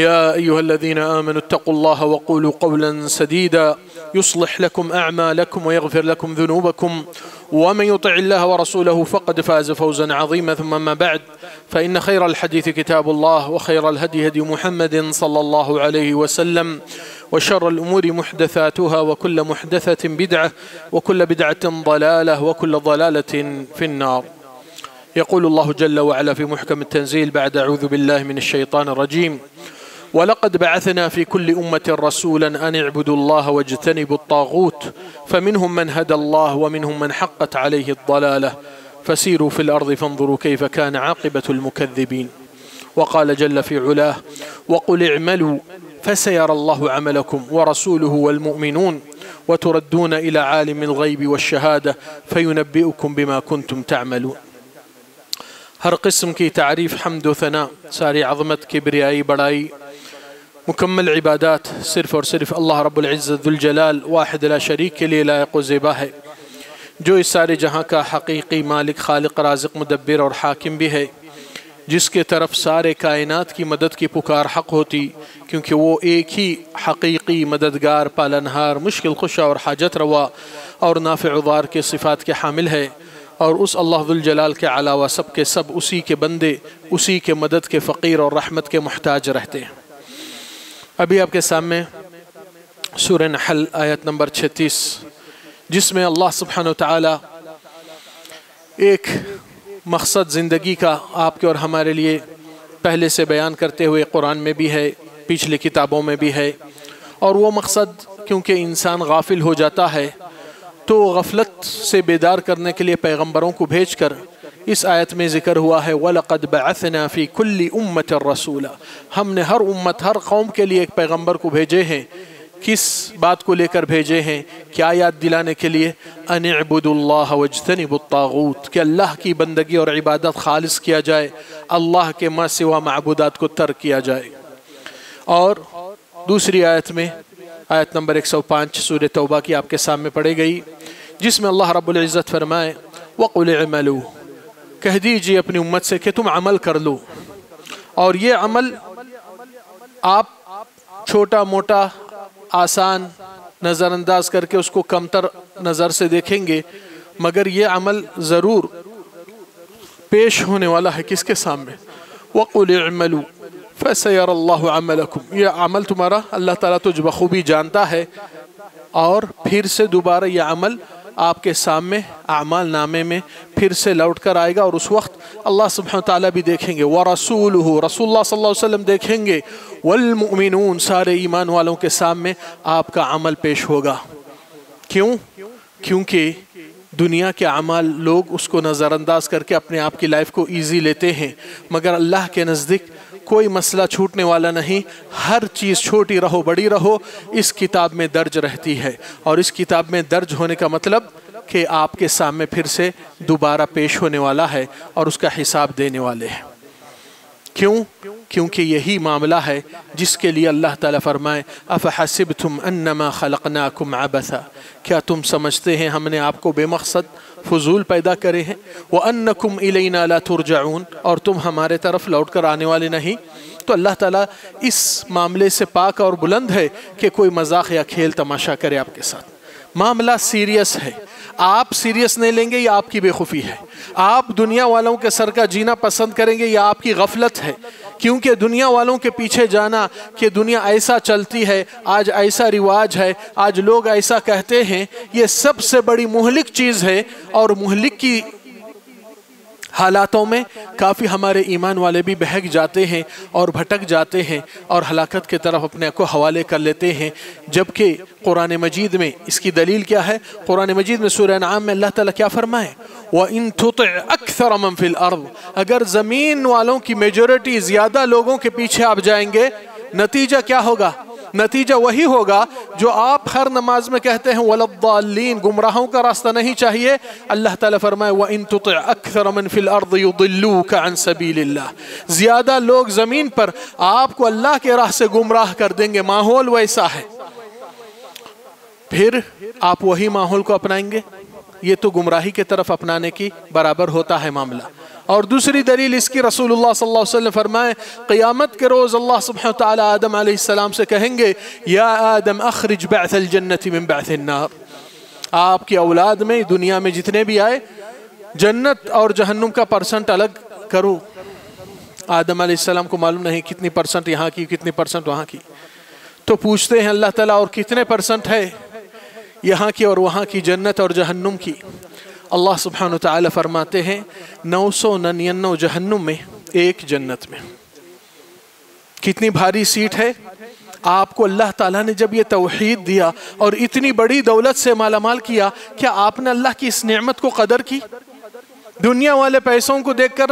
يا أيها الذين آمنوا اتقوا الله وقولوا قولا سديدا يصلح لكم أعمالكم ويغفر لكم ذنوبكم ومن يطع الله ورسوله فقد فاز فوزا عظيما ثم ما بعد فإن خير الحديث كتاب الله وخير الهدي هدي محمد صلى الله عليه وسلم وشر الأمور محدثاتها وكل محدثة بدعة وكل بدعة ضلالة وكل ضلالة في النار. يقول الله جل وعلا في محكم التنزيل بعد أعوذ بالله من الشيطان الرجيم. ولقد بعثنا في كل أمة رسولا أن اعبدوا الله واجتنبوا الطاغوت فمنهم من هدى الله ومنهم من حقت عليه الضلالة. فسيروا في الأرض فانظروا كيف كان عاقبة المكذبين. وقال جل في علاه وقل اعملوا فسيرى الله عملكم ورسوله والمؤمنون. وتردون إلى عالم الغيب والشهادة فينبئكم بما كنتم تعملون. ہر قسم کی تعریف حمد و ثنا ساری عظمت کبریائی بڑائی مکمل عبادات صرف اور صرف اللہ رب العزت الجلال واحد لا شریک کے لیے لائق و زیبا ہے۔ جو اس سارے جہاں کا حقیقی مالک، خالق، رازق، مدبر اور حاکم بھی ہے، جس کے طرف سارے کائنات کی مدد کی پکار حق ہوتی، کیونکہ وہ ایک ہی حقیقی مددگار، پالنہار، مشکل خوشہ اور حاجت روا اور نافع عذار کے صفات کے حامل ہے۔ اور اس اللہ ذوالجلال کے علاوہ سب کے سب اسی کے بندے، اسی کے مدد کے فقیر اور رحمت کے محتاج رہتے ہیں۔ ابھی آپ کے سامنے سورہ نحل آیت نمبر چھتیس، جس میں اللہ سبحانہ و تعالی ایک مقصد زندگی کا آپ کے اور ہمارے لیے پہلے سے بیان کرتے ہوئے قرآن میں بھی ہے، پچھلی کتابوں میں بھی ہے۔ اور وہ مقصد کیونکہ انسان غافل ہو جاتا ہے، تو غفلت سے بیدار کرنے کے لیے پیغمبروں کو بھیج کر اس آیت میں ذکر ہوا ہے، وَلَقَدْ بَعَثْنَا فِي كُلِّ أُمَّةٍ الرَّسُولَ ہم نے ہر امت، ہر قوم کے لیے ایک پیغمبر کو بھیجے ہیں۔ کس بات کو لے کر بھیجے ہیں؟ کیا یاد دلانے کے لیے؟ ان اعبدوا اللہ واجتنبوا الطاغوت۔ کہ اللہ کی بندگی اور عبادت خالص کیا جائے، اللہ کے ما سوا معبودات کو ترک کیا جائے۔ اور دوسری آیت میں، آیت نمبر 105 سورہ توبہ کی آپ کے سامنے پڑے گئی، جس میں اللہ رب العزت فرمائے، وَقُلِ عِمَلُوا کہہ دیجیے اپنی امت سے کہ تم عمل کر لو۔ اور یہ عمل آپ چھوٹا موٹا آسان نظر انداز کر کے اس کو کمتر نظر سے دیکھیں گے، مگر یہ عمل ضرور پیش ہونے والا ہے کس کے سامنے؟ وَقُلِ عِمَلُوا فَسَيَرَ اللَّهُ عَمَلَكُمْ۔ یہ عمل تمہارا اللہ تعالیٰ تجھ بخوبی جانتا ہے اور پھر سے دوبارہ یہ عمل آپ کے سامنے اعمال نامے میں پھر سے لوٹ کر آئے گا اور اس وقت اللہ سبحانہ تعالیٰ بھی دیکھیں گے۔ وَرَسُولُهُ، رسول اللہ صلی اللہ علیہ وسلم دیکھیں گے۔ وَالْمُؤْمِنُونَ، سارے ایمان والوں کے سامنے آپ کا عمل پیش ہوگا۔ کیوں؟ کیونکہ دنیا کے عمال لوگ اس کو نظر انداز کر کے اپنے آپ کی لائف کو ایزی لیتے ہیں۔ مگر اللہ کے نزدیک کوئی مسئلہ چھوٹنے والا نہیں، ہر چیز چھوٹی رہو، بڑی رہو، اس کتاب میں درج رہتی ہے۔ اور اس کتاب میں درج ہونے کا مطلب کہ آپ کے سامنے پھر سے دوبارہ پیش ہونے والا ہے اور اس کا حساب دینے والے ہیں۔ کیوں؟ کیونکہ یہی معاملہ ہے جس کے لیے اللہ تعالیٰ فرمائے، افحسبتم انما خلقناکم عبثا۔ کیا تم سمجھتے ہیں ہم نے آپ کو بے مقصد فضول پیدا کرے ہیں۔ وَأَنَّكُمْ إِلَيْنَا لَا تُرْجَعُونَ۔ اور تم ہمارے طرف لوٹ کر آنے والے نہیں۔ تو اللہ تعالیٰ اس معاملے سے پاک اور بلند ہے کہ کوئی مذاق یا کھیل تماشا کرے آپ کے ساتھ۔ معاملہ سیریس ہے۔ آپ سیریس نہیں لیں گے، یہ آپ کی بے خوفی ہے۔ آپ دنیا والوں کے سر کا جینا پسند کریں گے، یہ آپ کی غفلت ہے۔ کیونکہ دنیا والوں کے پیچھے جانا کہ دنیا ایسا چلتی ہے، آج ایسا رواج ہے، آج لوگ ایسا کہتے ہیں، یہ سب سے بڑی مہلک چیز ہے اور مہلک کی حالاتوں میں کافی ہمارے ایمان والے بھی بہک جاتے ہیں اور بھٹک جاتے ہیں اور ہلاکت کے طرف اپنے کو حوالے کر لیتے ہیں۔ جبکہ قرآن مجید میں اس کی دلیل کیا ہے؟ قرآن مجید میں سورہ نعام میں اللہ تعالیٰ کیا فرمائے؟ وَإِن تُطِعْ أَكْثَرَ مَن فِي الْأَرْضِ۔ اگر زمین والوں کی میجورٹی زیادہ لوگوں کے پیچھے آپ جائیں گے، نتیجہ کیا ہوگا؟ نتیجہ وہی ہوگا جو آپ ہر نماز میں کہتے ہیں وَلَضَّالِّین گمراہوں کا راستہ نہیں چاہیے۔ اللہ تعالیٰ فرمائے، وَإِن تُطِعْ أَكْثَرَ مَن فِي الْأَرْضِ يُضِلُّوكَ عَن سَبِيلِ اللَّهِ۔ زیادہ لوگ زمین پر آپ کو اللہ کے راہ سے گمراہ کر دیں گے، ماحول ویسا ہے۔ پھر آپ وہی ماحول کو اپنائیں گے؟ یہ تو گمراہی کے طرف اپنانے کی برابر ہوتا ہے معاملہ۔ اور دوسری دلیل اس کی رسول اللہ صلی اللہ علیہ وسلم فرمائے قیامت کے روز اللہ سبحانہ وتعالی آدم علیہ السلام سے کہیں گے، یا آدم اخرج بعث الجنت من بعث النار۔ آپ کی اولاد میں، دنیا میں جتنے بھی آئے، جنت اور جہنم کا پرسنٹ الگ کرو۔ آدم علیہ السلام کو معلوم نہیں کتنی پرسنٹ یہاں کی، کتنی پرسنٹ وہاں کی۔ تو پوچھتے ہیں اللہ تعالیٰ اور کتنے پرسنٹ ہے یہاں کی اور وہاں کی جنت اور جہنم کی؟ اللہ سبحانہ وتعالی فرماتے ہیں نو سو ننینو جہنم میں، ایک جنت میں۔ کتنی بھاری سیٹ ہے۔ آپ کو اللہ تعالیٰ نے جب یہ توحید دیا اور اتنی بڑی دولت سے مالا مال کیا کیا آپ نے اللہ کی اس نعمت کو قدر کی؟ دنیا والے پیسوں کو دیکھ کر،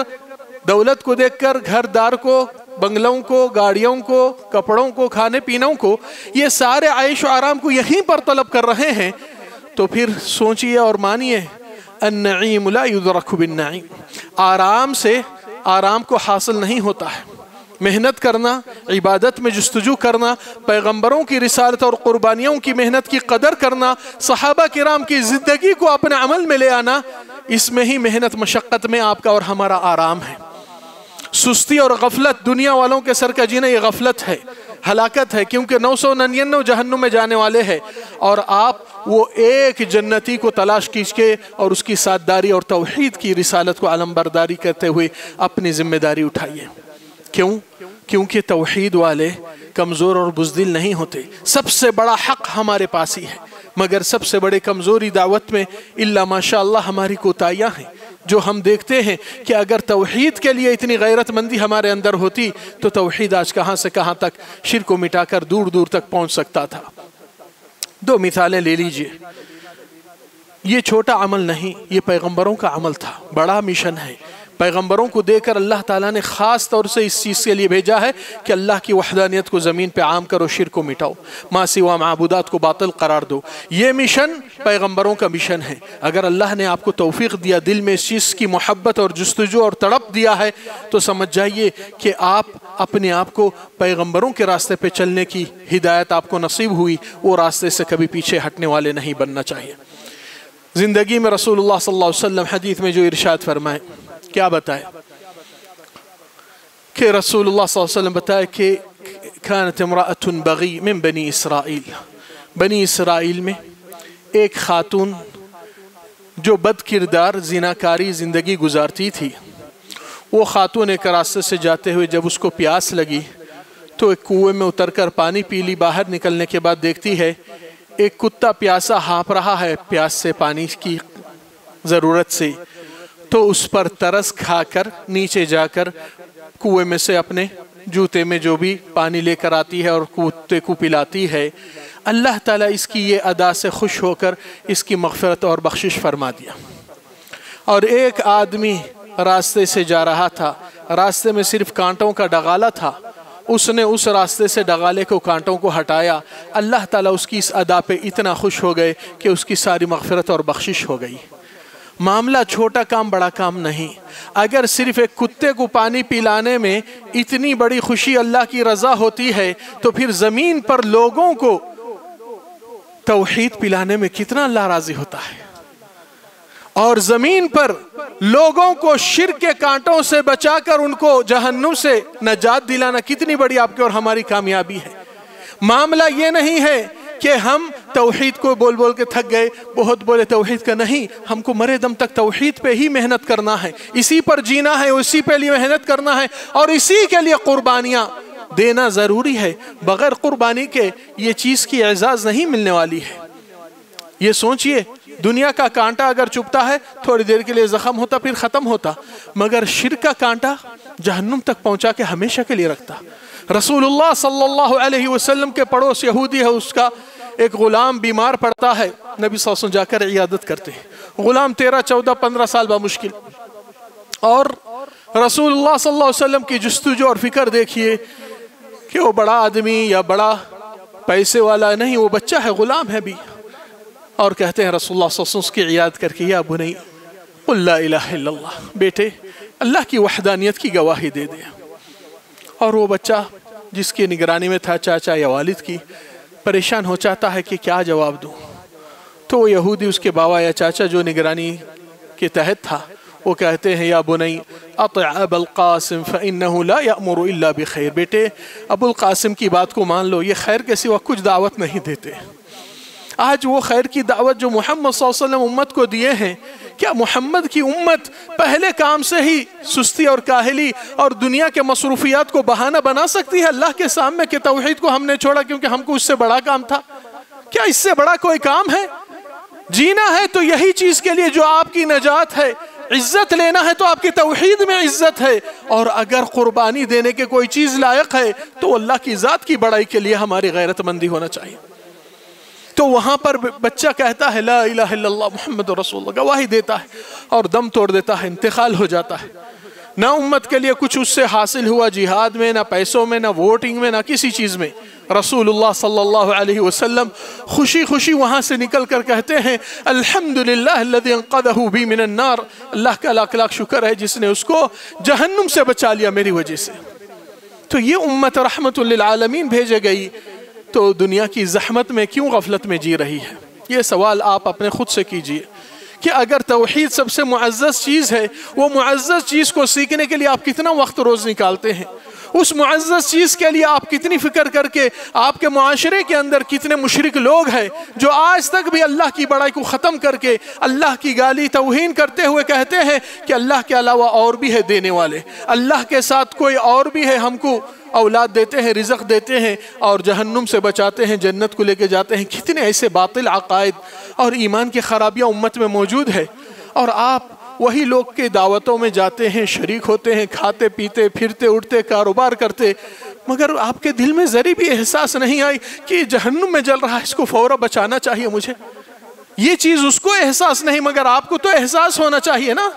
دولت کو دیکھ کر، گھر دار کو، بنگلوں کو، گاڑیوں کو، کپڑوں کو، کھانے پینوں کو، یہ سارے عائش و آرام کو یہیں پر طلب کر رہے ہیں۔ تو پھر سوچئے اور مانیے النعیم لا یدرک بالنعیم آرام سے آرام کو حاصل نہیں ہوتا ہے. محنت کرنا، عبادت میں جستجو کرنا، پیغمبروں کی رسالت اور قربانیوں کی محنت کی قدر کرنا، صحابہ کرام کی زندگی کو اپنے عمل میں لے آنا، اس میں ہی محنت، مشقت میں آپ کا اور ہمارا آرام ہے. سستی اور غفلت، دنیا والوں کے سر کا جینا یہ غفلت ہے، ہلاکت ہے، کیونکہ نو سو ننینو جہنم میں جانے والے ہیں اور آپ وہ ایک جنتی کو تلاش کیج کے اور اس کی ساتھداری اور توحید کی رسالت کو علم برداری کرتے ہوئے اپنی ذمہ داری اٹھائیے۔ کیوں؟ کیونکہ توحید والے کمزور اور بزدل نہیں ہوتے۔ سب سے بڑا حق ہمارے پاس ہی ہے۔ مگر سب سے بڑے کمزوری دعوت میں اللہ ماشاءاللہ ہماری کوتاہیاں ہیں۔ جو ہم دیکھتے ہیں کہ اگر توحید کے لیے اتنی غیرت مندی ہمارے اندر ہوتی تو توحید آج کہاں سے کہاں تک شر کو مٹا کر دور دور تک پہنچ سکتا تھا۔ دو مثالیں لے لیجیے۔ یہ چھوٹا عمل نہیں، یہ پیغمبروں کا عمل تھا، بڑا مشن ہے۔ پیغمبروں کو دے کر اللہ تعالیٰ نے خاص طور سے اس چیز کے لیے بھیجا ہے کہ اللہ کی وحدانیت کو زمین پہ عام کرو، شرک کو مٹاؤ۔ ماں سوا معبودات کو باطل قرار دو۔ یہ مشن پیغمبروں کا مشن ہے۔ اگر اللہ نے آپ کو توفیق دیا، دل میں اس چیز کی محبت اور جستجو اور تڑپ دیا ہے، تو سمجھ جائیے کہ آپ اپنے آپ کو پیغمبروں کے راستے پہ چلنے کی ہدایت آپ کو نصیب ہوئی۔ وہ راستے سے کبھی پیچھے ہٹنے والے نہیں بننا چاہیے۔ زندگی میں رسول اللہ صلی اللہ علیہ وسلم حدیث میں جو ارشاد فرمائے کیا بتائے؟ کہ رسول اللہ صلی اللہ علیہ وسلم بتائے کہ كانت امرأة بغی من بنی اسرائیل۔ بنی اسرائیل میں ایک خاتون جو بد کردار زناکاری زندگی گزارتی تھی۔ وہ خاتون ایک راستے سے جاتے ہوئے جب اس کو پیاس لگی تو ایک کنویں میں اتر کر پانی پی لی باہر نکلنے کے بعد دیکھتی ہے، ایک کتا پیاسا ہانپ رہا ہے، پیاس سے پانی کی ضرورت سے۔ تو اس پر ترس کھا کر نیچے جا کر کنویں میں سے اپنے جوتے میں جو بھی پانی لے کر آتی ہے اور کتے کو پلاتی ہے، اللہ تعالیٰ اس کی یہ ادا سے خوش ہو کر اس کی مغفرت اور بخشش فرما دیا۔ اور ایک آدمی راستے سے جا رہا تھا، راستے میں صرف کانٹوں کا ڈغالہ تھا۔ اس نے اس راستے سے ڈغالے کو، کانٹوں کو ہٹایا۔ اللہ تعالیٰ اس کی اس ادا پہ اتنا خوش ہو گئے کہ اس کی ساری مغفرت اور بخشش ہو گئی۔ معاملہ چھوٹا کام، بڑا کام نہیں۔ اگر صرف ایک کتے کو پانی پلانے میں اتنی بڑی خوشی اللہ کی رضا ہوتی ہے، تو پھر زمین پر لوگوں کو توحید پلانے میں کتنا اللہ راضی ہوتا ہے۔ اور زمین پر لوگوں کو شرک کے کانٹوں سے بچا کر ان کو جہنم سے نجات دلانا کتنی بڑی آپ کی اور ہماری کامیابی ہے۔ معاملہ یہ نہیں ہے کہ ہم توحید کو بول بول کے تھک گئے، بہت بولے توحید کا نہیں، ہم کو مرے دم تک توحید پہ ہی محنت کرنا ہے۔ اسی پر جینا ہے، اسی پہ لیے محنت کرنا ہے، اور اسی کے لیے قربانیاں دینا ضروری ہے۔ بغیر قربانی کے یہ چیز کی اعزاز نہیں ملنے والی ہے۔ یہ سوچئے، دنیا کا کانٹا اگر چپتا ہے، تھوڑی دیر کے لیے زخم ہوتا، پھر ختم ہوتا۔ مگر شرک کا کانٹا جہنم تک پہنچا کے ہمیشہ کے لیے رکھتا۔ رسول اللہ صلی اللہ علیہ وسلم کے پڑوس یہودی ہے، اس کا ایک غلام بیمار پڑتا ہے، نبی صلی اللہ علیہ وسلم جا کر عیادت کرتے ہیں۔ غلام تیرہ، چودہ، پندرہ سال با مشکل۔ اور رسول اللہ صلی اللہ علیہ وسلم کی جستجو اور فکر دیکھیے کہ وہ بڑا آدمی یا بڑا پیسے والا نہیں، وہ بچہ ہے، غلام ہے بھی۔ اور کہتے ہیں رسول اللہ صلی اللہ علیہ وسلم، اس کی عیاد کر کے، یا بنی قل لا الہ الا اللہ۔ بیٹے، اللہ کی وحدانیت کی گواہی دے دے۔ اور وہ بچہ جس کی نگرانی میں تھا، چاچا یا والد کی پریشان ہو چاہتا ہے کہ کیا جواب دوں۔ تو وہ یہودی اس کے بابا یا چاچا جو نگرانی کے تحت تھا، وہ کہتے ہیں، یا بنی اطع اب القاسم، فإنه لا يأمر الا بخیر۔ بیٹے، ابو القاسم کی بات کو مان لو، یہ خیر کے سوا کچھ دعوت نہیں دیتے۔ آج وہ خیر کی دعوت جو محمد صلی اللہ علیہ وسلم امت کو دیے ہیں، کیا محمد کی امت پہلے کام سے ہی سستی اور کاہلی اور دنیا کے مصروفیات کو بہانہ بنا سکتی ہے؟ اللہ کے سامنے کہ توحید کو ہم نے چھوڑا کیونکہ ہم کو اس سے بڑا کام تھا۔ کیا اس سے بڑا کوئی کام ہے؟ جینا ہے تو یہی چیز کے لیے جو آپ کی نجات ہے۔ عزت لینا ہے تو آپ کی توحید میں عزت ہے۔ اور اگر قربانی دینے کے کوئی چیز لائق ہے تو اللہ کی ذات کی بڑائی کے لیے ہماری غیرت مندی ہونا چاہیے۔ تو وہاں پر بچہ کہتا ہے، لا الہ الا اللہ محمد رسول اللہ. گواہی دیتا ہے اور دم توڑ دیتا ہے، انتقال ہو جاتا ہے۔ نہ امت کے لیے کچھ اس سے حاصل ہوا جہاد میں، نہ پیسوں میں، نہ ووٹنگ میں، نہ کسی چیز میں۔ رسول اللہ صلی اللہ علیہ وسلم خوشی خوشی وہاں سے نکل کر کہتے ہیں، الحمدللہ الذي انقذہ بی من النار. اللہ کا لاکھ لاکھ شکر ہے جس نے اس کو جہنم سے بچا لیا میری وجہ سے۔ تو یہ امت رحمت للعالمین بھیجے گئی تو دنیا کی زحمت میں کیوں غفلت میں جی رہی ہے؟ یہ سوال آپ اپنے خود سے کیجیے کہ اگر توحید سب سے معزز چیز ہے، وہ معزز چیز کو سیکھنے کے لیے آپ کتنا وقت روز نکالتے ہیں؟ اس معزز چیز کے لیے آپ کتنی فکر کر کے آپ کے معاشرے کے اندر کتنے مشرق لوگ ہیں جو آج تک بھی اللہ کی بڑائی کو ختم کر کے اللہ کی گالی توہین کرتے ہوئے کہتے ہیں کہ اللہ کے علاوہ اور بھی ہے دینے والے۔ اللہ کے ساتھ کوئی اور بھی ہے ہم کو اولاد دیتے ہیں، رزق دیتے ہیں اور جہنم سے بچاتے ہیں، جنت کو لے کے جاتے ہیں۔ کتنے ایسے باطل عقائد اور ایمان کی خرابیاں امت میں موجود ہے اور آپ وہی لوگ کے دعوتوں میں جاتے ہیں، شریک ہوتے ہیں، کھاتے، پیتے، پھرتے اٹھتے کاروبار کرتے، مگر آپ کے دل میں ذری بھی احساس نہیں آئی کہ جہنم میں جل رہا ہے، اس کو فوراً بچانا چاہیے مجھے۔ یہ چیز اس کو احساس نہیں، مگر آپ کو تو احساس ہونا چاہیے نا۔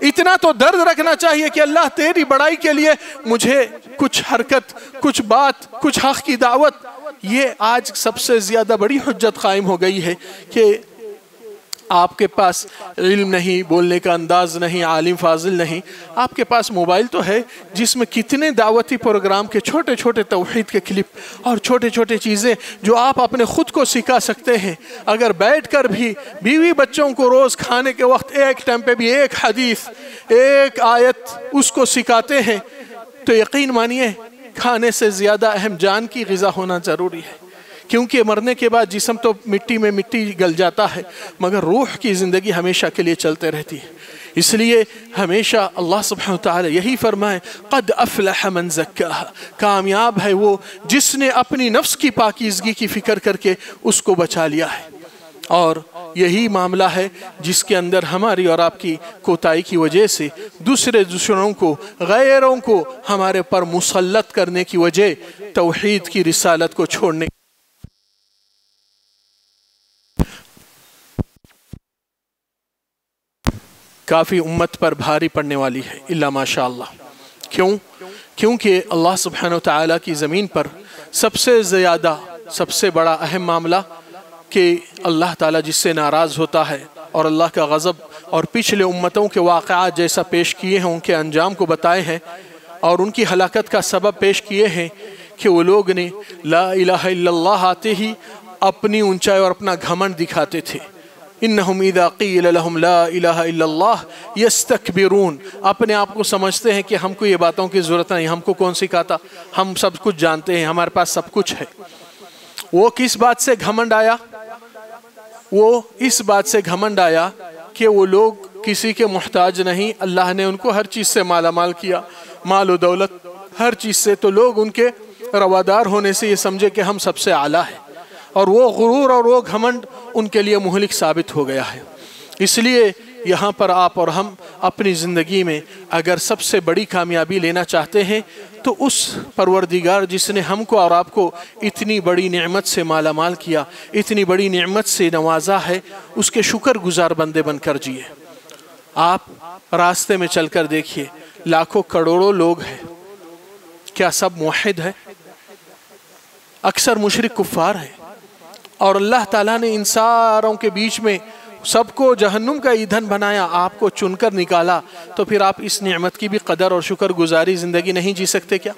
اتنا تو درد رکھنا چاہیے کہ اللہ تیری بڑائی کے لیے مجھے کچھ حرکت، کچھ بات، کچھ حق کی دعوت، یہ آج سب سے زیادہ بڑی حجت قائم ہو گئی ہے کہ آپ کے پاس علم نہیں، بولنے کا انداز نہیں، عالم فاضل نہیں، آپ کے پاس موبائل تو ہے، جس میں کتنے دعوتی پروگرام کے چھوٹے چھوٹے توحید کے کلپ اور چھوٹے چھوٹے چیزیں جو آپ اپنے خود کو سکھا سکتے ہیں۔ اگر بیٹھ کر بھی بیوی بچوں کو روز کھانے کے وقت ایک ٹائم پہ بھی ایک حدیث، ایک آیت اس کو سکھاتے ہیں، تو یقین مانیے، کھانے سے زیادہ اہم جان کی غذا ہونا ضروری ہے۔ کیونکہ مرنے کے بعد جسم تو مٹی میں مٹی گل جاتا ہے، مگر روح کی زندگی ہمیشہ کے لیے چلتے رہتی ہے۔ اس لیے ہمیشہ اللہ سبحانہ وتعالی یہی فرمائے، قد افلح من زکاہ۔ کامیاب ہے وہ جس نے اپنی نفس کی پاکیزگی کی فکر کر کے اس کو بچا لیا ہے۔ اور یہی معاملہ ہے جس کے اندر ہماری اور آپ کی کوتاہی کی وجہ سے دوسرے دوسروں کو، غیروں کو ہمارے پر مسلط کرنے کی وجہ توحید کی رسالت کو چھوڑنے کافی امت پر بھاری پڑنے والی ہے اللہ ماشاء اللہ کیوں؟ کیونکہ اللہ سبحانہ وتعالی کی زمین پر سب سے زیادہ، سب سے بڑا اہم معاملہ کہ اللہ تعالیٰ جس سے ناراض ہوتا ہے اور اللہ کا غضب اور پچھلے امتوں کے واقعات جیسا پیش کیے ہیں، ان کے انجام کو بتائے ہیں اور ان کی ہلاکت کا سبب پیش کیے ہیں کہ وہ لوگ نے لا الہ الا اللہ آتے ہی اپنی اونچائی اور اپنا گھمنڈ دکھاتے تھے۔ انہم اذا قیل لهم لا الہ الا اللہ یستکبرون اپنے آپ کو سمجھتے ہیں کہ ہم کو یہ باتوں کی ضرورت نہیں، ہم کو کون سکھاتا؟ ہم سب کچھ جانتے ہیں، ہمارے پاس سب کچھ ہے۔ وہ کس بات سے گھمنڈ آیا؟ وہ اس بات سے گھمنڈ آیا کہ وہ لوگ کسی کے محتاج نہیں، اللہ نے ان کو ہر چیز سے مالا مال کیا، مال و دولت ہر چیز سے۔ تو لوگ ان کے روادار ہونے سے یہ سمجھے کہ ہم سب سے اعلیٰ ہیں۔ اور وہ غرور اور وہ گھمنڈ ان کے لیے مہلک ثابت ہو گیا ہے۔ اس لیے یہاں پر آپ اور ہم اپنی زندگی میں اگر سب سے بڑی کامیابی لینا چاہتے ہیں، تو اس پروردگار جس نے ہم کو اور آپ کو اتنی بڑی نعمت سے مالا مال کیا، اتنی بڑی نعمت سے نوازا ہے، اس کے شکر گزار بندے بن کر جیے آپ راستے میں چل کر دیکھیے، لاکھوں کروڑوں لوگ ہیں۔ کیا سب موحد ہے اکثر مشرق کفار ہے اور اللہ تعالیٰ نے ان ساروں کے بیچ میں سب کو جہنم کا ایندھن بنایا، آپ کو چن کر نکالا۔ تو پھر آپ اس نعمت کی بھی قدر اور شکر گزاری زندگی نہیں جی سکتے کیا؟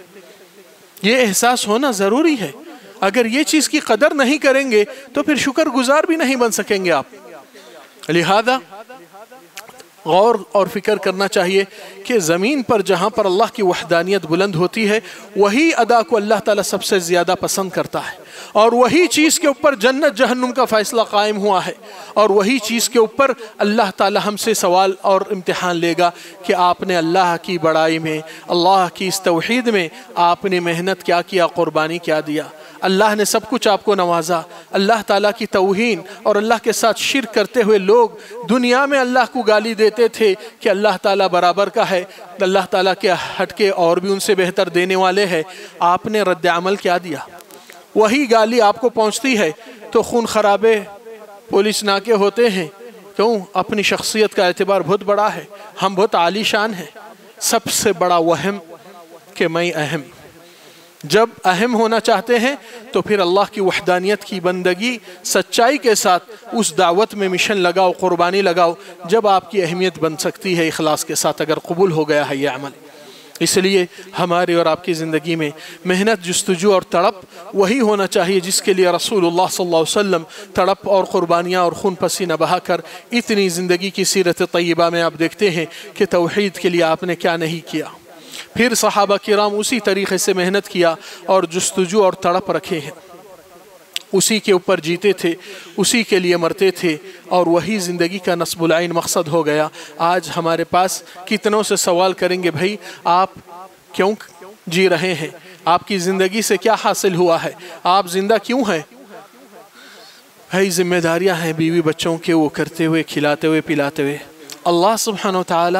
یہ احساس ہونا ضروری ہے۔ اگر یہ چیز کی قدر نہیں کریں گے تو پھر شکر گزار بھی نہیں بن سکیں گے آپ۔ لہذا غور اور فکر کرنا چاہیے کہ زمین پر جہاں پر اللہ کی وحدانیت بلند ہوتی ہے، وہی ادا کو اللہ تعالیٰ سب سے زیادہ پسند کرتا ہے۔ اور وہی چیز کے اوپر جنت جہنم کا فیصلہ قائم ہوا ہے۔ اور وہی چیز کے اوپر اللہ تعالیٰ ہم سے سوال اور امتحان لے گا کہ آپ نے اللہ کی بڑائی میں، اللہ کی اس توحید میں آپ نے محنت کیا کیا، قربانی کیا، دیا۔ اللہ نے سب کچھ آپ کو نوازا۔ اللہ تعالیٰ کی توہین اور اللہ کے ساتھ شرک کرتے ہوئے لوگ دنیا میں اللہ کو گالی دیتے تھے کہ اللہ تعالیٰ برابر کا ہے۔ اللہ تعالیٰ کے ہٹ کے اور بھی ان سے بہتر دینے والے ہیں۔ آپ نے رد عمل کیا دیا۔ وہی گالی آپ کو پہنچتی ہے۔ تو خون خرابے پولیس ناکے ہوتے ہیں۔ کیوں؟ اپنی شخصیت کا اعتبار بہت بڑا ہے۔ ہم بہت عالی شان ہیں۔ سب سے بڑا وہم کہ میں اہم۔ جب اہم ہونا چاہتے ہیں تو پھر اللہ کی وحدانیت کی بندگی، سچائی کے ساتھ اس دعوت میں مشن لگاؤ، قربانی لگاؤ، جب آپ کی اہمیت بن سکتی ہے اخلاص کے ساتھ اگر قبول ہو گیا ہے یہ عمل۔ اس لیے ہماری اور آپ کی زندگی میں محنت، جستجو اور تڑپ وہی ہونا چاہیے جس کے لیے رسول اللہ صلی اللہ علیہ وسلم تڑپ اور قربانیاں اور خون پسینہ بہا کر اتنی زندگی کی سیرت طیبہ میں آپ دیکھتے ہیں کہ توحید کے لیے آپ نے کیا نہیں کیا۔ پھر صحابہ کرام اسی طریقے سے محنت کیا اور جستجو اور تڑپ رکھے ہیں۔ اسی کے اوپر جیتے تھے، اسی کے لیے مرتے تھے اور وہی زندگی کا نصب العین مقصد ہو گیا۔ آج ہمارے پاس کتنوں سے سوال کریں گے، بھائی آپ کیوں جی رہے ہیں؟ آپ کی زندگی سے کیا حاصل ہوا ہے؟ آپ زندہ کیوں ہیں؟ بھائی ذمہ داریاں ہیں بیوی بچوں کے، وہ کرتے ہوئے، کھلاتے ہوئے، پلاتے ہوئے۔ اللہ سبحانہ و تعالی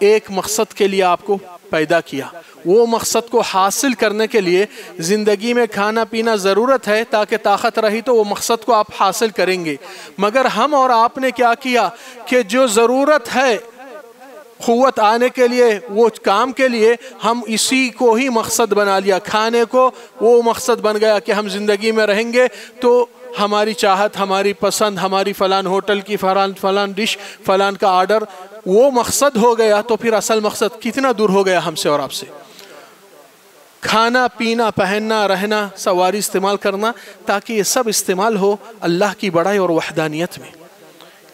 ایک مقصد کے لیے آپ کو پیدا کیا۔ وہ مقصد کو حاصل کرنے کے لیے زندگی میں کھانا پینا ضرورت ہے، تاکہ طاقت رہی تو وہ مقصد کو آپ حاصل کریں گے۔ مگر ہم اور آپ نے کیا کیا کہ جو ضرورت ہے قوت آنے کے لیے، وہ کام کے لیے ہم اسی کو ہی مقصد بنا لیا۔ کھانے کو وہ مقصد بن گیا کہ ہم زندگی میں رہیں گے تو ہماری چاہت، ہماری پسند، ہماری فلان ہوٹل کی فلان فلان ڈش، فلان کا آرڈر، وہ مقصد ہو گیا تو پھر اصل مقصد کتنا دور ہو گیا ہم سے اور آپ سے؟ کھانا، پینا، پہننا، رہنا، سواری استعمال کرنا تاکہ یہ سب استعمال ہو اللہ کی بڑائی اور وحدانیت میں۔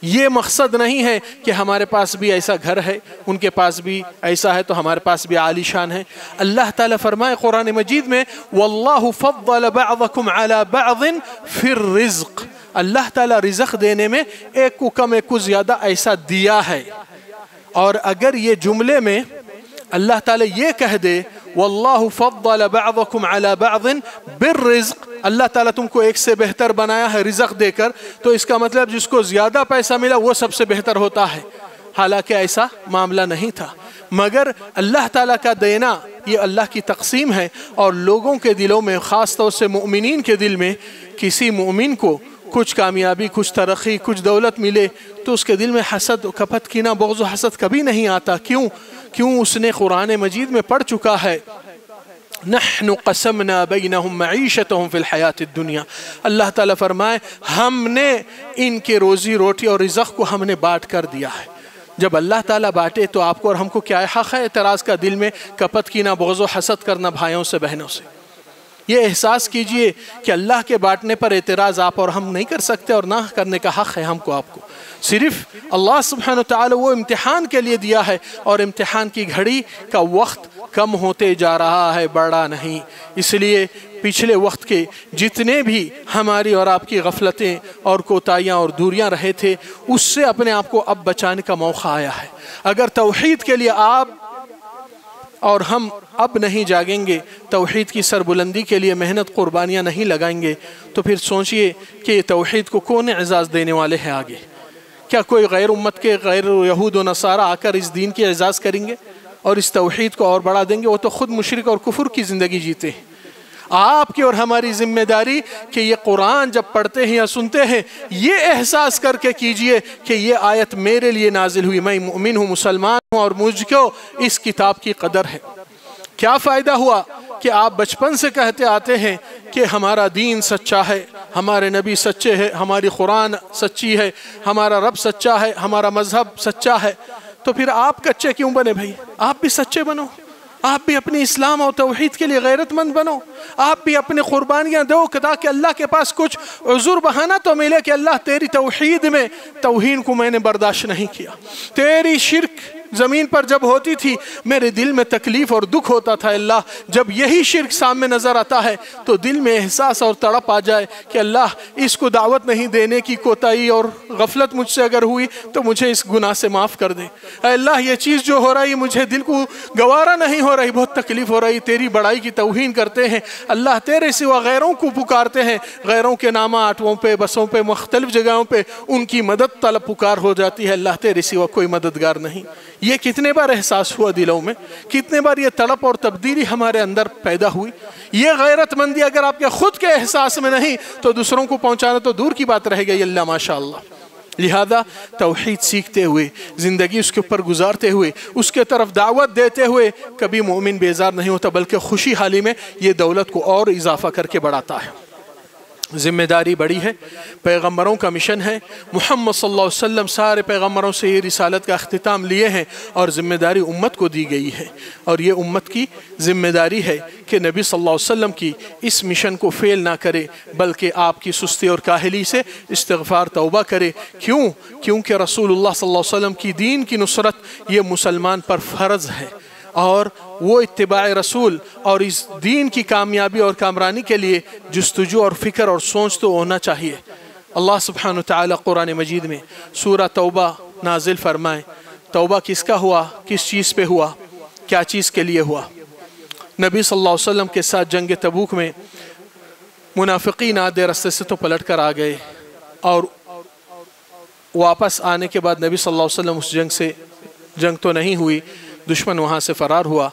یہ مقصد نہیں ہے کہ ہمارے پاس بھی ایسا گھر ہے، ان کے پاس بھی ایسا ہے تو ہمارے پاس بھی عالی شان ہے۔ اللہ تعالیٰ فرمائے قرآن مجید میں وَاللَّهُ فَضَّلَ بَعْضَكُمْ عَلَى بَعْضٍ فِي الرِّزْقِ اللہ تعالیٰ رزق دینے میں ایک کو کم، ایک کو زیادہ ایسا دیا ہے۔ اور اگر یہ جملے میں اللہ تعالیٰ یہ کہہ دے واللہ فضل بعضکم علی بعض بالرزق. اللہ تعالیٰ تم کو ایک سے بہتر بنایا ہے رزق دے کر. تو اس کا مطلب جس کو زیادہ پیسہ ملا وہ سب سے بہتر ہوتا ہے. حالانکہ ایسا معاملہ نہیں تھا. مگر اللہ تعالیٰ کا دینا یہ اللہ کی تقسیم ہے اور لوگوں کے دلوں میں، خاص طور سے مؤمنین کے دل میں، کسی مؤمن کو کچھ کامیابی، کچھ ترقی، کچھ دولت ملے تو اس کے دل میں حسد و کپت کینہ بغض و حسد کبھی نہیں آتا. کیوں؟ کیوں اس نے قرآن مجید میں پڑھ چکا ہے؟ نحن قسمنا بینہم معیشتہم فی الحیات الدنیا۔ اللہ تعالیٰ فرمائے، ہم نے ان کے روزی روٹی اور رزق کو ہم نے بانٹ کر دیا ہے۔ جب اللہ تعالیٰ بانٹے تو آپ کو اور ہم کو کیا حق ہے اعتراض کا دل میں کپت کینہ بغض و حسد کرنا، بھائیوں سے بہنوں سے؟ یہ احساس کیجیے کہ اللہ کے بانٹنے پر اعتراض آپ اور ہم نہیں کر سکتے اور نہ کرنے کا حق ہے ہم کو آپ کو۔ صرف اللہ سبحانہ وتعالی وہ امتحان کے لیے دیا ہے اور امتحان کی گھڑی کا وقت کم ہوتے جا رہا ہے، بڑا نہیں۔ اس لیے پچھلے وقت کے جتنے بھی ہماری اور آپ کی غفلتیں اور کوتاہیاں اور دوریاں رہے تھے، اس سے اپنے آپ کو اب بچانے کا موقع آیا ہے۔ اگر توحید کے لیے آپ اور ہم اب نہیں جاگیں گے، توحید کی سربلندی کے لیے محنت قربانیاں نہیں لگائیں گے، تو پھر سوچئے کہ یہ توحید کو کون اعزاز دینے والے ہیں آگے؟ کیا کوئی غیر امت کے، غیر یہود و نصارہ آ کر اس دین کی اعزاز کریں گے؟ اور اس توحید کو اور بڑھا دیں گے؟ وہ تو خود مشرق اور کفر کی زندگی جیتے ہیں۔ آپ کی اور ہماری ذمہ داری کہ یہ قرآن جب پڑھتے ہیں یا سنتے ہیں، یہ احساس کر کے کیجیے کہ یہ آیت میرے لیے نازل ہوئی۔ میں مؤمن ہوں، مسلمان ہوں اور مجھ کو اس کتاب کی قدر ہے۔ کیا فائدہ ہوا کہ آپ بچپن سے کہتے آتے ہیں کہ ہمارا دین سچا ہے، ہمارے نبی سچے ہیں، ہماری قرآن سچی ہے، ہمارا رب سچا ہے، ہمارا مذہب سچا ہے۔ تو پھر آپ کچے کیوں بنے بھائی؟ آپ بھی سچے بنو۔ آپ بھی اپنی اسلام اور توحید کے لیے غیرت مند بنو۔ آپ بھی اپنی قربانیاں دو تاکہ اللہ کے پاس کچھ عذر بہانہ تو ملے کہ اللہ تیری توحید میں توہین کو میں نے برداشت نہیں کیا۔ تیری شرک زمین پر جب ہوتی تھی، میرے دل میں تکلیف اور دکھ ہوتا تھا، اللہ، جب یہی شرک سامنے نظر آتا ہے، تو دل میں احساس اور تڑپ آ جائے کہ اللہ، اس کو دعوت نہیں دینے کی کوتاہی اور غفلت مجھ سے اگر ہوئی، تو مجھے اس گناہ سے معاف کر دے۔ اے اللہ، یہ چیز جو ہو رہی، مجھے دل کو گوارا نہیں ہو رہی، بہت تکلیف ہو رہی، تیری بڑائی کی توہین کرتے ہیں۔ اللہ، تیرے سوا غیروں کو پکارتے ہیں۔ غیروں کے نامہ آٹووں پہ، بسوں پہ، مختلف جگہوں پہ، ان کی مدد طلب پکار ہو جاتی ہے۔ اللہ، تیرے سوا کوئی مددگار نہیں۔ یہ کتنے بار احساس ہوا دلوں میں؟ کتنے بار یہ تڑپ اور تبدیلی ہمارے اندر پیدا ہوئی؟ یہ غیرت مندی اگر آپ کے خود کے احساس میں نہیں، تو دوسروں کو پہنچانا تو دور کی بات رہے گی اللہ، ماشاءاللہ۔ لہذا توحید سیکھتے ہوئے، زندگی اس کے اوپر گزارتے ہوئے، اس کے طرف دعوت دیتے ہوئے، کبھی مومن بیزار نہیں ہوتا، بلکہ خوشی حالی میں یہ دولت کو اور اضافہ کر کے بڑھاتا ہے۔ ذمہ داری بڑی ہے، پیغمبروں کا مشن ہے۔ محمد صلی اللہ علیہ وسلم سارے پیغمبروں سے یہ رسالت کا اختتام لیے ہیں اور ذمہ داری امت کو دی گئی ہے۔ اور یہ امت کی ذمہ داری ہے کہ نبی صلی اللہ علیہ وسلم کی اس مشن کو فیل نہ کرے، بلکہ آپ کی سستی اور کاہلی سے استغفار توبہ کرے۔ کیوں؟ کیونکہ رسول اللہ صلی اللہ علیہ وسلم کی دین کی نصرت یہ مسلمان پر فرض ہے۔ اور وہ اتباع رسول اور اس دین کی کامیابی اور کامرانی کے لیے جستجو اور فکر اور سوچ تو ہونا چاہیے۔ اللہ سبحانہ وتعالی قرآن مجید میں سورہ توبہ نازل فرمائے۔ توبہ کس کا ہوا؟ کس چیز پہ ہوا؟ کیا چیز کے لیے ہوا؟ نبی صلی اللہ علیہ وسلم کے ساتھ جنگ تبوک میں منافقین آدھے رستے سے تو پلٹ کر آ گئے اور واپس آنے کے بعد نبی صلی اللہ علیہ وسلم اس جنگ سے جنگ تو نہیں ہوئی۔ دشمن وہاں سے فرار ہوا۔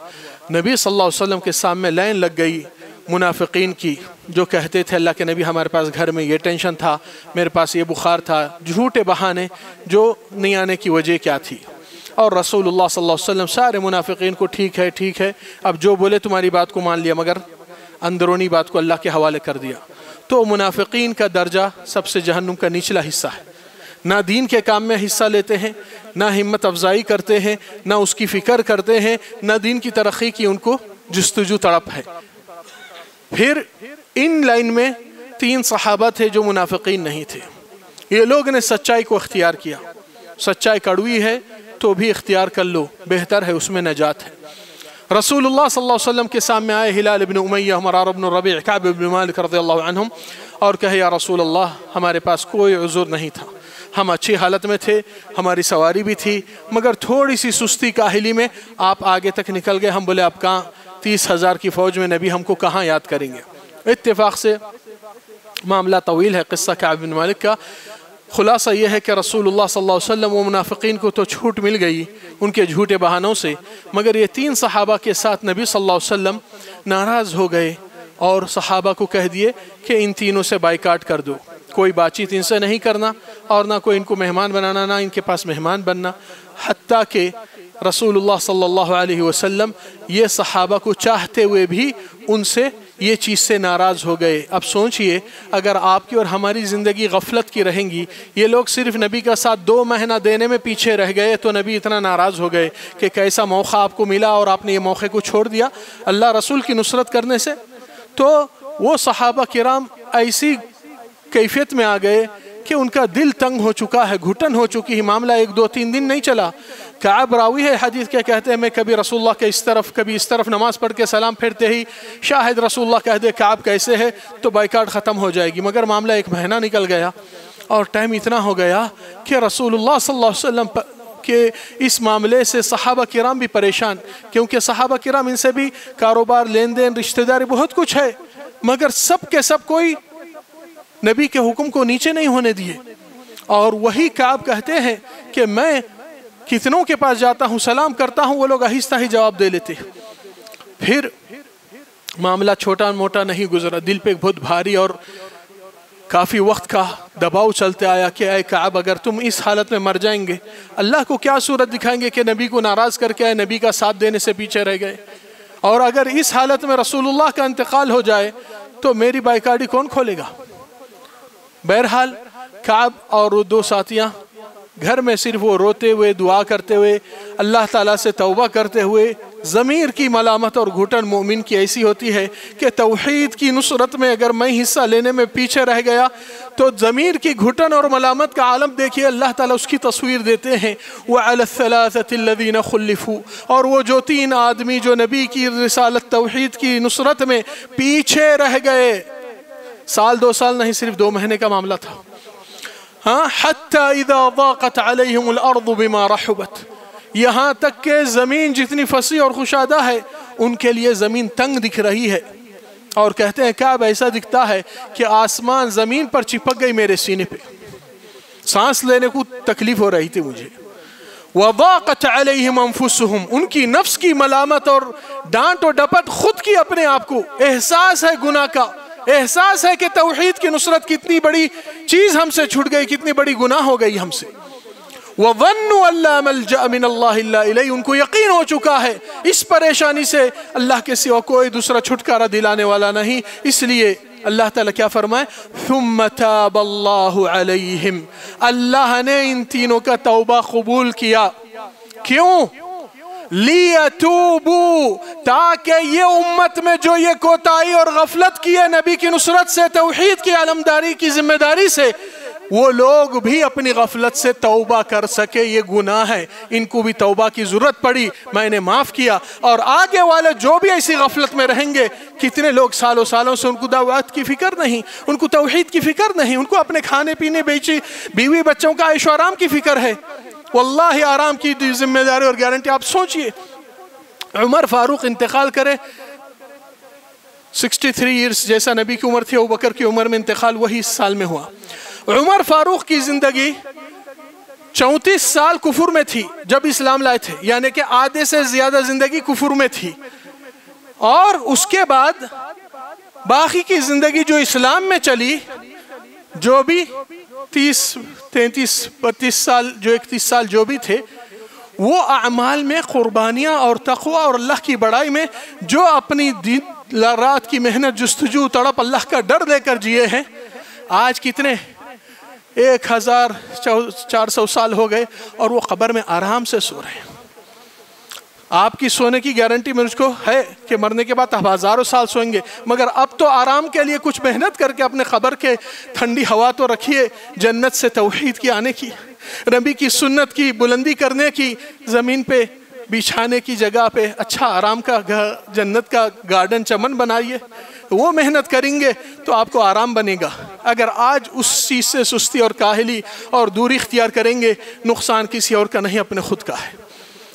نبی صلی اللہ علیہ وسلم کے سامنے لائن لگ گئی منافقین کی، جو کہتے تھے اللہ کے نبی ہمارے پاس گھر میں یہ ٹینشن تھا، میرے پاس یہ بخار تھا، جھوٹے بہانے، جو نہیں آنے کی وجہ کیا تھی۔ اور رسول اللہ صلی اللہ علیہ وسلم سارے منافقین کو ٹھیک ہے ٹھیک ہے، اب جو بولے تمہاری بات کو مان لیا، مگر اندرونی بات کو اللہ کے حوالے کر دیا۔ تو منافقین کا درجہ سب سے جہنم کا نچلا حصہ ہے۔ نہ دین کے کام میں حصہ لیتے ہیں، نہ ہمت افزائی کرتے ہیں، نہ اس کی فکر کرتے ہیں، نہ دین کی ترقی کی ان کو جستجو تڑپ ہے۔ پھر ان لائن میں تین صحابہ تھے جو منافقین نہیں تھے۔ یہ لوگ نے سچائی کو اختیار کیا۔ سچائی کڑوی ہے تو بھی اختیار کر لو، بہتر ہے، اس میں نجات ہے۔ رسول اللہ صلی اللہ علیہ وسلم کے سامنے آئے ہلال ابن امیہ مرار ابن ربیع، کعب ابن مالک رضی اللہ عنہم، اور کہے، یا رسول اللہ ہمارے پاس کوئی عذر نہیں تھا۔ ہم اچھی حالت میں تھے، ہماری سواری بھی تھی، مگر تھوڑی سی سستی کاہلی میں آپ آگے تک نکل گئے، ہم بولے آپ کہاں؟ تیس ہزار کی فوج میں نبی ہم کو کہاں یاد کریں گے؟ اتفاق سے معاملہ طویل ہے قصہ کعب بن مالک کا۔ خلاصہ یہ ہے کہ رسول اللہ صلی اللہ علیہ وسلم و منافقین کو تو چھوٹ مل گئی ان کے جھوٹے بہانوں سے، مگر یہ تین صحابہ کے ساتھ نبی صلی اللہ علیہ وسلم ناراض ہو گئے اور صحابہ کو کہہ دیے کہ ان تینوں سے بائیکاٹ کر دو، کوئی بات چیت ان سے نہیں کرنا۔ اور نہ کوئی ان کو مہمان بنانا، نہ ان کے پاس مہمان بننا۔ حتیٰ کہ رسول اللہ صلی اللہ علیہ وسلم یہ صحابہ کو چاہتے ہوئے بھی ان سے یہ چیز سے ناراض ہو گئے۔ اب سوچئے، اگر آپ کی اور ہماری زندگی غفلت کی رہیں گی، یہ لوگ صرف نبی کا ساتھ دو مہینہ دینے میں پیچھے رہ گئے تو نبی اتنا ناراض ہو گئے کہ کیسا موقع آپ کو ملا اور آپ نے یہ موقع کو چھوڑ دیا۔ اللہ رسول کی نصرت کرنے سے تو وہ صحابہ کرام ایسی کیفیت میں آ گئے کہ ان کا دل تنگ ہو چکا ہے، گھٹن ہو چکی ہے معاملہ ایک دو تین دن نہیں چلا۔ کعب راوی ہے حدیث کے کہتے ہیں، میں کبھی رسول اللہ کے اس طرف، کبھی اس طرف نماز پڑھ کے سلام پھرتے ہی شاہد رسول اللہ کہہ دے کعب کیسے ہے، تو بائیکاٹ ختم ہو جائے گی۔ مگر معاملہ ایک مہینہ نکل گیا اور ٹائم اتنا ہو گیا کہ رسول اللہ صلی اللہ علیہ وسلم کہ اس معاملے سے صحابہ کرام بھی پریشان۔ کیونکہ صحابہ کرام ان سے بھی کاروبار، لین دین، رشتہ داری بہت کچھ ہے، مگر سب کے سب کوئی نبی کے حکم کو نیچے نہیں ہونے دیے۔ اور وہی کعب کہتے ہیں کہ میں کتنوں کے پاس جاتا ہوں، سلام کرتا ہوں، وہ لوگ آہستہ ہی جواب دے لیتے۔ پھر معاملہ چھوٹا موٹا نہیں گزرا، دل پہ بہت بھاری اور کافی وقت کا دباؤ چلتے آیا کہ اے کعب، اگر تم اس حالت میں مر جائیں گے، اللہ کو کیا صورت دکھائیں گے کہ نبی کو ناراض کر کے آئے، نبی کا ساتھ دینے سے پیچھے رہ گئے۔ اور اگر اس حالت میں رسول اللہ کا انتقال ہو جائے تو میری بائیکاڑی کون کھولے گا؟ بہرحال کعب اور وہ دو ساتھیاں گھر میں صرف وہ روتے ہوئے، دعا کرتے ہوئے، اللہ تعالیٰ سے توبہ کرتے ہوئے ضمیر کی ملامت اور گھٹن مومن کی ایسی ہوتی ہے کہ توحید کی نصرت میں اگر میں حصہ لینے میں پیچھے رہ گیا تو ضمیر کی گھٹن اور ملامت کا عالم دیکھیے، اللہ تعالیٰ اس کی تصویر دیتے ہیں۔ وَعَلَى الثَّلَاثَةِ الَّذِينَ خُلِّفُوا، اور وہ جو تین آدمی جو نبی کی رسالت توحید کی نصرت میں پیچھے رہ گئے۔ سال دو سال نہیں، صرف دو مہینے کا معاملہ تھا۔ ہاں حَتَّى إِذَا ضَاقَتْ عَلَيْهِمُ الْأَرْضُ بِمَا رَحُبَتْ۔ یہاں تک کہ زمین جتنی فصیح اور خوشادہ ہے، ان کے لیے زمین تنگ دکھ رہی ہے۔ اور کہتے ہیں، کعب ایسا دکھتا ہے کہ آسمان زمین پر چپک گئی میرے سینے پہ۔ سانس لینے کو تکلیف ہو رہی تھی مجھے۔ وَضَاقَتْ عَلَيْهِمْ أَنفُسُهُمْ ان کی نفس کی ملامت اور ڈانٹ و ڈپٹ خود کی اپنے آپ کو۔ احساس ہے گناہ کا۔ احساس ہے کہ توحید کی نصرت کتنی بڑی چیز ہم سے چھٹ گئی، کتنی بڑی گناہ ہو گئی ہم سے۔ وَظَنُّوا أَلَّا مَلْجَأَ مِنَ اللَّهِ إِلَّا إِلَيْهِ۔ ان کو یقین ہو چکا ہے اس پریشانی سے اللہ کے سوا کوئی دوسرا چھٹکارا دلانے والا نہیں۔ اس لیے اللہ تعالیٰ کیا فرمائے؟ ثُمَّ تَابَ اللَّهُ عَلَيْهِمْ۔ اللہ نے ان تینوں کا توبہ قبول کیا۔ کیوں؟ لِيَتُوبُوا، تاکہ یہ امت میں جو یہ کوتاہی اور غفلت کی ہے نبی کی نصرت سے، توحید کی علمداری کی ذمہ داری سے، وہ لوگ بھی اپنی غفلت سے توبہ کر سکے، یہ گناہ ہے ان کو بھی توبہ کی ضرورت پڑی، میں نے معاف کیا۔ اور آگے والے جو بھی ایسی غفلت میں رہیں گے، کتنے لوگ سالوں سالوں سے ان کو دعوات کی فکر نہیں، ان کو توحید کی فکر نہیں، ان کو اپنے کھانے پینے بیچی، بیوی بچوں کا عیش و آرام کی فکر ہے۔ واللہ آرام کی ذمہ داری اور گارنٹی آپ سوچئے۔ عمر فاروق انتقال کرے۔ سکسٹی تھری ایئرس جیسا نبی کی عمر تھی، ابو بکر کی عمر میں انتقال وہی سال میں ہوا۔ عمر فاروق کی زندگی چونتیس سال کفر میں تھی، جب اسلام لائے تھے۔ یعنی کہ آدھے سے زیادہ زندگی کفر میں تھی۔ اور اس کے بعد باقی کی زندگی جو اسلام میں چلی جو بھی تیس، تینتیس، بتیس سال، جو اکتیس سال جو بھی تھے، وہ اعمال میں قربانیاں اور تقوی اور اللہ کی بڑائی میں جو اپنی دن، رات کی محنت، جستجو، تڑپ اللہ کا ڈر دے کر جیے ہیں، آج کتنے؟ ایک ہزار چار سو سال ہو گئے اور وہ قبر میں آرام سے سو رہے ہیں۔ آپ کی سونے کی گارنٹی مجھ کو ہے کہ مرنے کے بعد آپ ہزاروں سال سوئیں گے۔ مگر اب تو آرام کے لیے کچھ محنت کر کے اپنے قبر کے ٹھنڈی ہوا تو رکھیے، جنت سے توحید کی آنے کی نبی کی سنت کی بلندی کرنے کی، زمین پہ بچھانے کی جگہ پہ اچھا آرام کا گھر، جنت کا گارڈن چمن بنائیے۔ وہ محنت کریں گے تو آپ کو آرام بنے گا۔ اگر آج اس چیز سے سستی اور کاہلی اور دوری اختیار کریں گے، نقصان کسی اور کا نہیں، اپنے خود کا ہے۔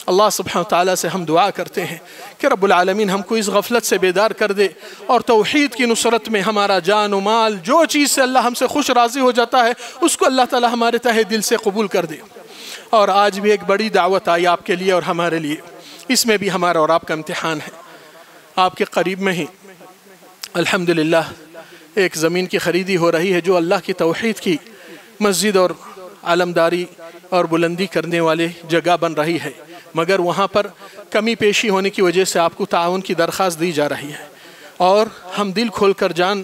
اللہ سبحانہ وتعالی سے ہم دعا کرتے ہیں کہ رب العالمین ہم کو اس غفلت سے بیدار کر دے اور توحید کی نصرت میں ہمارا جان و مال جو چیز سے اللہ ہم سے خوش راضی ہو جاتا ہے، اس کو اللہ تعالی ہمارے تہ دل سے قبول کر دے۔ اور آج بھی ایک بڑی دعوت آئی آپ کے لیے اور ہمارے لیے۔ اس میں بھی ہمارا اور آپ کا امتحان ہے۔ آپ کے قریب میں ہی۔ الحمدللہ، ایک زمین کی خریدی ہو رہی ہے جو اللہ کی توحید کی مسجد اور علمداری اور بلندی کرنے والے جگہ بن رہی ہے۔ مگر وہاں پر کمی پیشی ہونے کی وجہ سے آپ کو تعاون کی درخواست دی جا رہی ہے۔ اور ہم دل کھول کر جان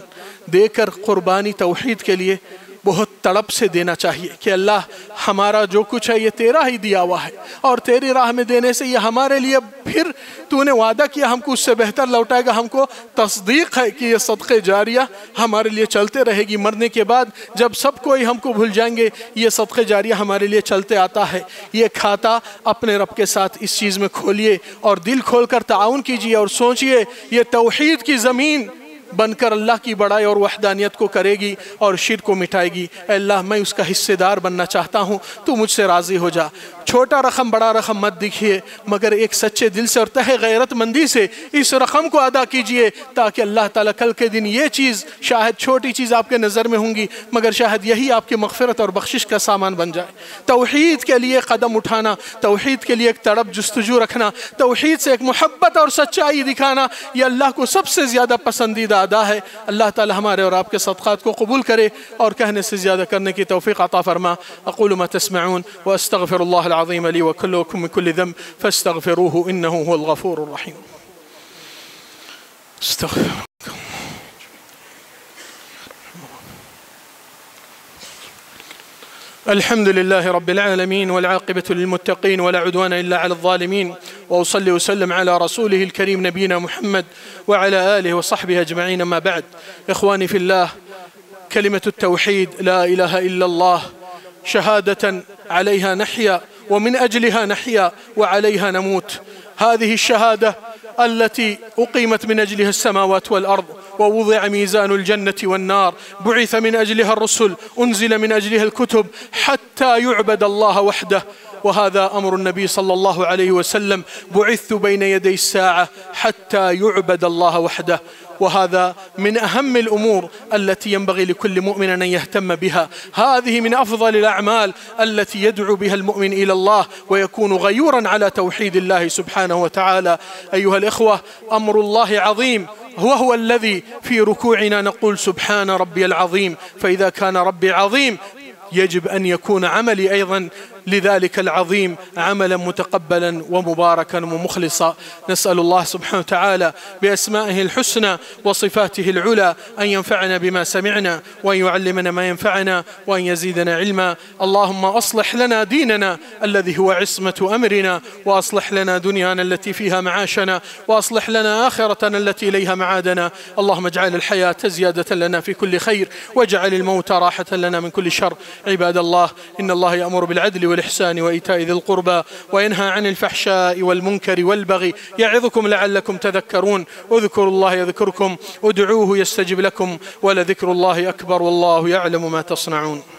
دے کر قربانی توحید کے لیے بہت تڑپ سے دینا چاہیے کہ اللہ ہمارا جو کچھ ہے یہ تیرا ہی دیا ہوا ہے اور تیری راہ میں دینے سے یہ ہمارے لیے پھر تو نے وعدہ کیا ہم کو اس سے بہتر لوٹائے گا۔ ہم کو تصدیق ہے کہ یہ صدق جاریہ ہمارے لیے چلتے رہے گی۔ مرنے کے بعد جب سب کوئی ہم کو بھول جائیں گے، یہ صدق جاریہ ہمارے لیے چلتے آتا ہے۔ یہ کھاتا اپنے رب کے ساتھ اس چیز میں کھولیے اور دل کھول کر تعاون کیجیے اور سوچئے یہ توحید کی زمین بن کر اللہ کی بڑائی اور وحدانیت کو کرے گی اور شرک کو مٹائے گی۔ اے اللہ، میں اس کا حصے دار بننا چاہتا ہوں۔ تو مجھ سے راضی ہو جا۔ چھوٹا رقم، بڑا رقم مت دکھیے، مگر ایک سچے دل سے اور تہ غیرت مندی سے اس رقم کو ادا کیجیے، تاکہ اللہ تعالیٰ کل کے دن یہ چیز شاہد چھوٹی چیز آپ کے نظر میں ہوں گی، مگر شاہد یہی آپ کی مغفرت اور بخشش کا سامان بن جائے۔ توحید کے لیے قدم اٹھانا، توحید کے لیے ایک تڑپ، جستجو رکھنا، توحید سے ایک محبت اور سچائی دکھانا، یہ اللہ کو سب سے زیادہ پسندیدہ ادا ہے اللہ تعالیٰ ہمارے اور آپ کے صدقات کو قبول کرے اور کہنے سے زیادہ کرنے کی توفیق عطا فرما اقول ما تسمعون واستغفر الله العظيم لي وكلكم من الحمد لله رب العالمين والعاقبة للمتقين ولا عدوان إلا على الظالمين وأصلي وسلم على رسوله الكريم نبينا محمد وعلى آله وصحبه أجمعين ما بعد. إخواني في الله كلمة التوحيد لا إله إلا الله شهادة عليها نحيا ومن أجلها نحيا وعليها نموت. هذه الشهادة التي أقيمت من أجلها السماوات والأرض ووضع ميزان الجنة والنار. بعث من أجلها الرسل أنزل من أجلها الكتب حتى يعبد الله وحده. وهذا أمر النبي صلى الله عليه وسلم. بعثت بين يدي الساعة حتى يعبد الله وحده. وهذا من أهم الأمور التي ينبغي لكل مؤمن أن يهتم بها. هذه من أفضل الأعمال التي يدعو بها المؤمن إلى الله ويكون غيورا على توحيد الله سبحانه وتعالى. أيها الإخوة أمر الله عظيم. هو هو الذي في ركوعنا نقول سبحان ربي العظيم. فإذا كان ربي عظيم يجب أن يكون عملي أيضا لذلك العظيم عملا متقبلا ومباركا ومخلصا. نسأل الله سبحانه وتعالى بأسمائه الحسنى وصفاته العلى أن ينفعنا بما سمعنا وأن يعلمنا ما ينفعنا وأن يزيدنا علما. اللهم أصلح لنا ديننا الذي هو عصمة أمرنا وأصلح لنا دنيانا التي فيها معاشنا وأصلح لنا آخرتنا التي إليها معادنا. اللهم اجعل الحياة زيادة لنا في كل خير واجعل الموت راحة لنا من كل شر. عباد الله إن الله يأمر بالعدل والإحسان وإيتاء ذي القربى وينهى عن الفحشاء والمنكر والبغي. يعظكم لعلكم تذكرون. اذكروا الله يذكركم ادعوه يستجب لكم ولذكر الله أكبر والله يعلم ما تصنعون.